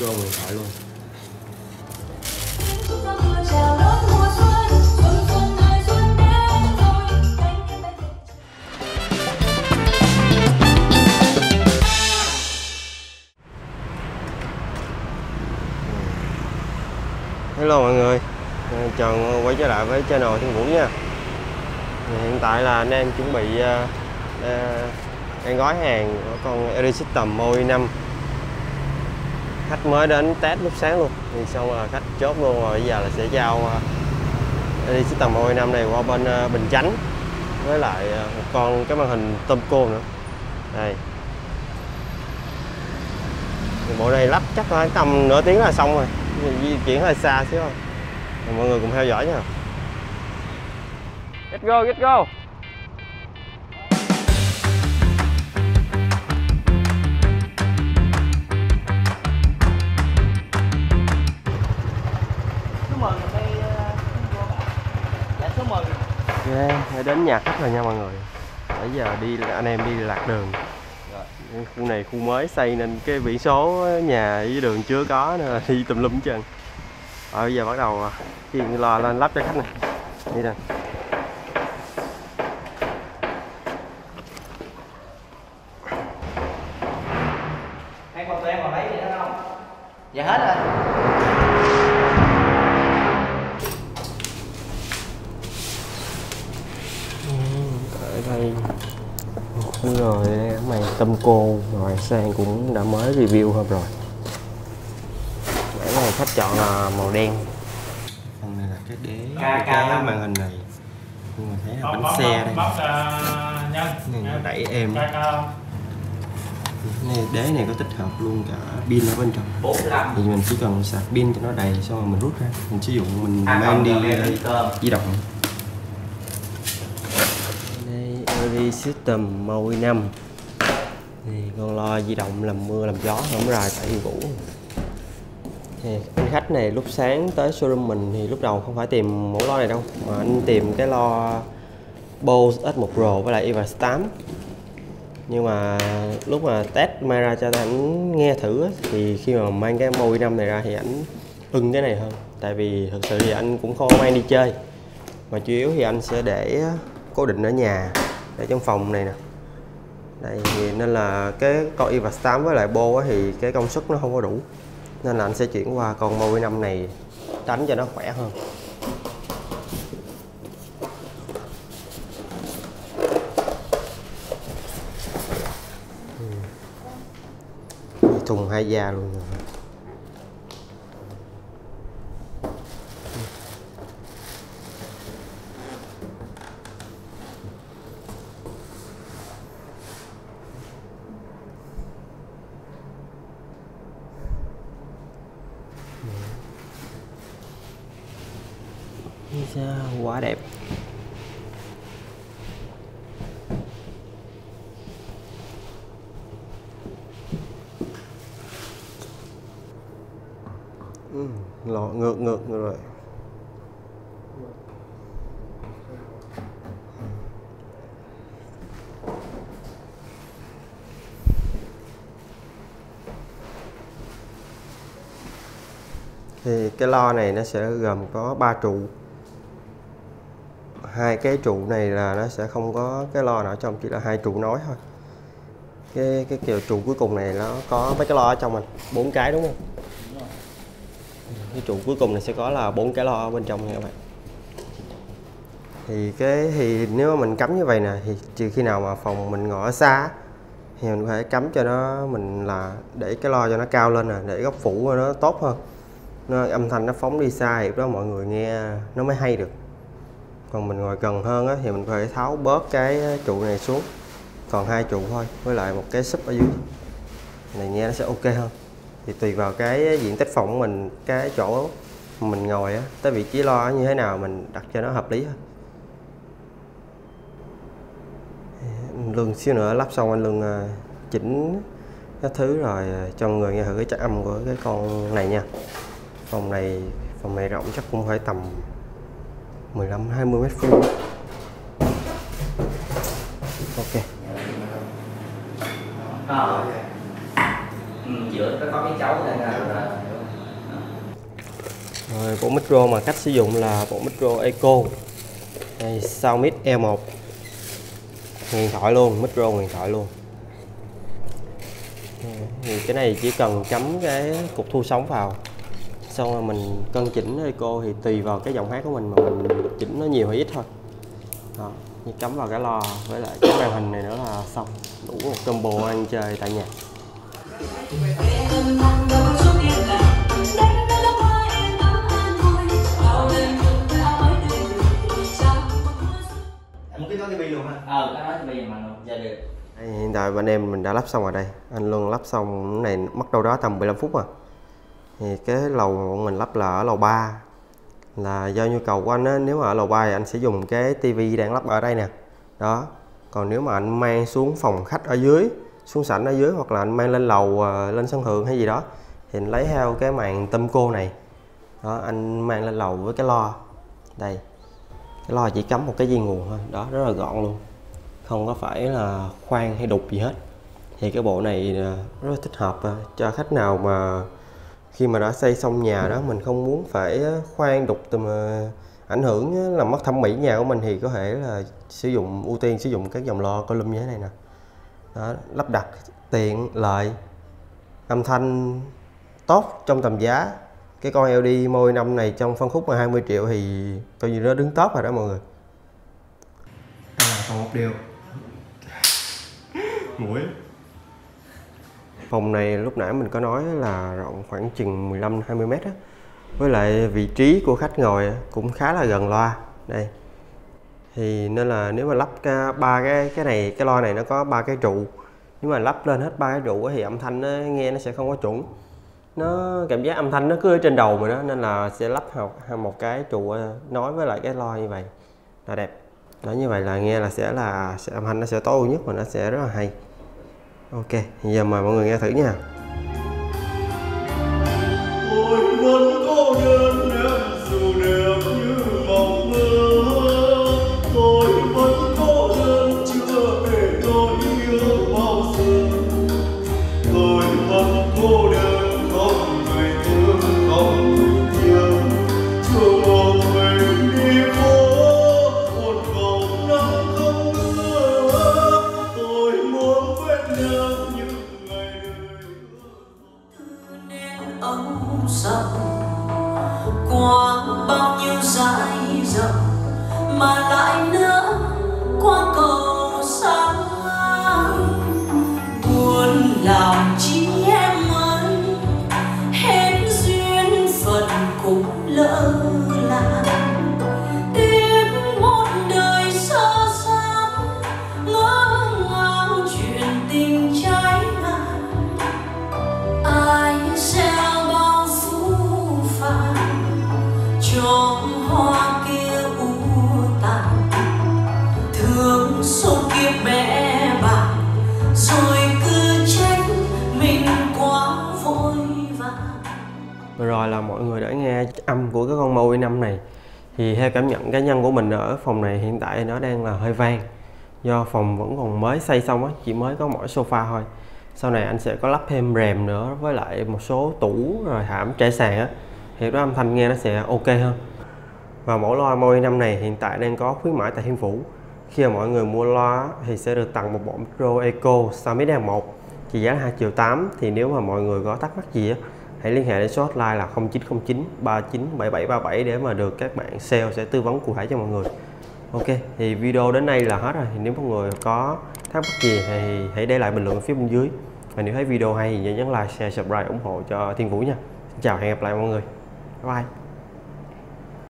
Cho điện thoại luôn. Hello mọi người. Ờ, Chào ờ, quay trở lại với channel Thiên Vũ nha. Hiện tại là anh em chuẩn bị uh, uh, đang gói hàng của con Eric System Môi 5 Khách mới đến test lúc sáng luôn. Thì xong là khách chốt luôn rồi bây giờ là sẽ giao ờ, đi Erie tầm Môi năm này qua bên ờ, Bình Chánh. Với lại ờ, một con cái màn hình Tomco nữa. Đây. Thì bộ này lắp chắc phải tầm nửa tiếng là xong rồi. Di chuyển hơi xa xíu thôi. Rồi mọi người cùng theo dõi nha. Let's go, let's go. Dạ, yeah, đến nhà khách rồi nha mọi người. Bây giờ đi anh em đi lạc đường. Cái Khu này khu mới xây nên cái biển số nhà với đường chưa có nữa đi tùm lum chân. Rồi ờ, bây giờ bắt đầu à, chuyện lo lên lắp cho khách này. Đi nè. Còn em còn lấy gì nữa không? Dạ hết rồi ở đây Đúng rồi cái màn tâm cô rồi sang cũng đã mới review hôm rồi. Cái này khách chọn là màu đen. Phần này là cái đế Ca- cái ca- màn hình này. Nhưng mà thấy là bánh bóc xe đây. Bóc uh, nhân này nó đẩy êm. Ca- này, đế này có tích hợp luôn cả pin ở bên trong. 45 thì mình chỉ cần sạc pin cho nó đầy xong rồi mình rút ra. Mình sử dụng mình À, mang đi ờ, di động. Đây Erie System Môi 5 thì con lo di động làm mưa, làm gió, không rời tại đi vũ thì anh khách này lúc sáng tới showroom mình thì lúc đầu không phải tìm mẫu lo này đâu, mà anh tìm cái lo Bose X1 Pro với lại Evos 8 nhưng mà lúc mà test mai ra cho anh nghe thử thì khi mà mang cái môi năm này ra thì anh ưng cái này hơn. Tại vì thực sự thì anh cũng không mang đi chơi, mà chủ yếu thì anh sẽ để cố định ở nhà, để trong phòng này nè đây thì nên là cái con Evos 8 với lại bô thì cái công suất nó không có đủ. Nên là anh sẽ chuyển qua con môi năm này đánh cho nó khỏe hơn. Ừ. Thùng hai da luôn rồi. Quá đẹp. Ừ, lọ ngược ngược rồi. Thì cái lo này nó sẽ gồm có 3 trụ hai cái trụ này là nó sẽ không có cái lo nào ở trong, chỉ là hai trụ nối thôi. Cái cái kiểu trụ cuối cùng này nó có mấy cái lo ở trong mình? Bốn cái đúng không? Cái trụ cuối cùng này sẽ có là bốn cái lo ở bên trong nha các bạn. Thì cái, thì nếu mà mình cắm như vậy nè, thì trừ khi nào mà phòng mình ngõ xa thì mình có thể cắm cho nó, mình là để cái lo cho nó cao lên nè, để góc phủ nó tốt hơn. Nó âm thanh nó phóng đi xa thì đó mọi người nghe nó mới hay được còn mình ngồi gần hơn á, thì mình có thể tháo bớt cái ờ, trụ này xuống. Còn hai trụ thôi với lại một cái súp ở dưới. Này nghe nó sẽ ok hơn. Thì tùy vào cái diện tích phòng của mình cái chỗ mình ngồi á tới vị trí lo như thế nào mình đặt cho nó hợp lý thôi. Lưng xíu nữa lắp xong anh lưng ờ, chỉnh các thứ rồi ờ, cho người nghe thử cái chất âm của cái con này nha. Phòng này phòng này rộng chắc cũng phải tầm 15 20 mét vuông. Ok. Ờ. Ừ. ừ, giữa nó có cái chấu nên là là- Rồi bộ micro mà cách sử dụng là bộ micro Eco. Đây Soundmix E1 huyền thoại luôn micro huyền thoại luôn. Thì cái này chỉ cần chấm cái cục thu sóng vào xong rồi mình cân chỉnh Eco thì tùy vào cái giọng hát của mình mà mình chỉnh nó nhiều hay ít thôi. Đó như cắm vào cái lo với lại cái màn hình này nữa là xong. Đủ một combo ăn chơi tại nhà. Một cái đó tivi luôn hả ờ cái đó tivi dàn màn luôn. Dạ được. Đây, hiện tại bên em mình đã lắp xong rồi đây. Anh Luân lắp xong cái này mất đâu đó tầm 15 phút à thì cái lầu bọn mình lắp là ở lầu 3 là do nhu cầu của anh á, nếu mà ở lầu 3 thì anh sẽ dùng cái tivi đang lắp ở đây nè. Đó. Còn nếu mà anh mang xuống phòng khách ở dưới, xuống sảnh ở dưới hoặc là anh mang lên lầu ờ, lên sân thượng hay gì đó, thì anh lấy theo cái màn tâm cô này. Đó, anh mang lên lầu với cái lo. Đây. Cái lo chỉ cắm một cái dây nguồn thôi. Đó, rất là gọn luôn. Không có phải là khoan hay đục gì hết. Thì cái bộ này ờ, rất là thích hợp ờ, cho khách nào mà khi mà đã xây xong nhà đó mình không muốn phải ờ, khoan đục từ ờ, ảnh hưởng ờ, làm mất thẩm mỹ nhà của mình thì có thể là sử dụng ưu tiên sử dụng các dòng lo column như thế này nè. Đó, lắp đặt tiện lợi âm thanh tốt trong tầm giá. Cái con LD môi năm này trong phân khúc mà 20 triệu thì coi như nó đứng top rồi đó mọi người. À, còn một điều. Mũi phòng này lúc nãy mình có nói là rộng khoảng chừng 15 20 mét á. Với lại vị trí của khách ngồi cũng khá là gần loa. Đây. Thì nên là nếu mà lắp ba cái cái này cái loa này nó có ba cái trụ. Nếu mà lắp lên hết ba cái trụ thì âm thanh nó nghe nó sẽ không có chuẩn. Nó cảm giác âm thanh nó cứ ở trên đầu mình đó nên là sẽ lắp học một cái trụ nói với lại cái loa như vậy. Là đẹp. Đó như vậy là nghe là sẽ là sẽ, âm thanh nó sẽ tối ưu nhất và nó sẽ rất là hay ok giờ mời mọi người nghe thử nha. Vừa rồi là mọi người đã nghe âm của cái con môi năm này. Thì theo cảm nhận cá nhân của mình ở phòng này hiện tại nó đang là hơi vang do phòng vẫn còn mới, xây xong á, chỉ mới có mỗi sofa thôi. Sau này anh sẽ có lắp thêm rèm nữa, với lại một số tủ rồi thảm trải sàn á. Thì đó, âm thanh nghe nó sẽ ok hơn. Và mẫu loa Maui 5 này hiện tại đang có khuyến mãi tại Thiên Vũ khi mà mọi người mua loa thì sẽ được tặng một bộ micro Eco Summit Đàn 1 trị giá 2 triệu 8 thì nếu mà mọi người có thắc mắc gì á, hãy liên hệ đến số hotline là 0909 39 7737 để mà được các bạn sale sẽ tư vấn cụ thể cho mọi người. Ok, thì video đến đây là hết rồi. Thì nếu mọi người có thắc mắc gì thì hãy để lại bình luận ở phía bên dưới. Và nếu thấy video hay thì nhớ nhấn like, share, subscribe ủng hộ cho Thiên Vũ nha. Xin chào, hẹn gặp lại mọi người. Bye bye.